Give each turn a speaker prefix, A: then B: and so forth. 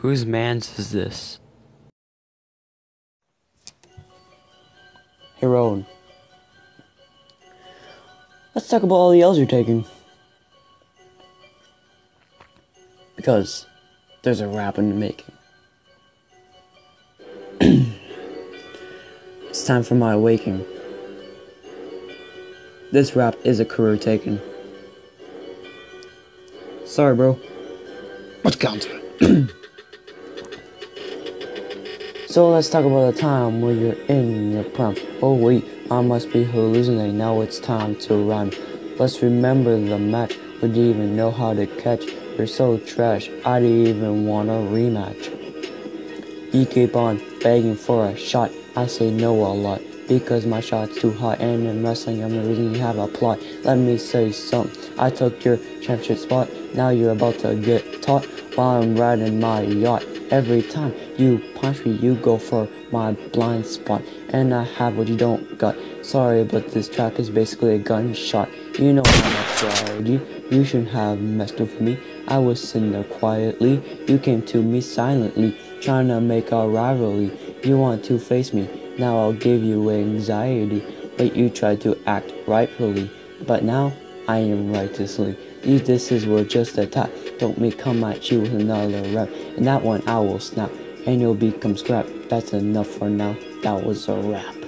A: Whose man's is this?
B: Hey, Rowen. Let's talk about all the L's you're taking. Because there's a rap in the making. it's time for my awakening. This rap is a career taken. Sorry, bro.
C: Let's get on to it.
B: So let's talk about the time when you're in your prime. Oh wait, I must be hallucinating. Now it's time to rhyme. Let's remember the match. We didn't even know how to catch. You're so trash. I didn't even want a rematch. You keep on begging for a shot. I say no a lot because my shot's too hot. And in wrestling, I'm the reason you have a plot. Let me say something. I took your championship spot. Now you're about to get taught while I'm riding my yacht. Every time you punch me, you go for my blind spot. And I have what you don't got. Sorry, but this track is basically a gunshot. You know how much I tried you. You shouldn't have messed with me. I was sitting there quietly. You came to me silently, trying to make a rivalry. You want to face me. Now I'll give you anxiety. But you tried to act rightfully. But now I am righteously. These disses were just a tap. Don't me come at you with another rap. And that one I will snap. And you'll become scrap. That's enough for now. That was a wrap.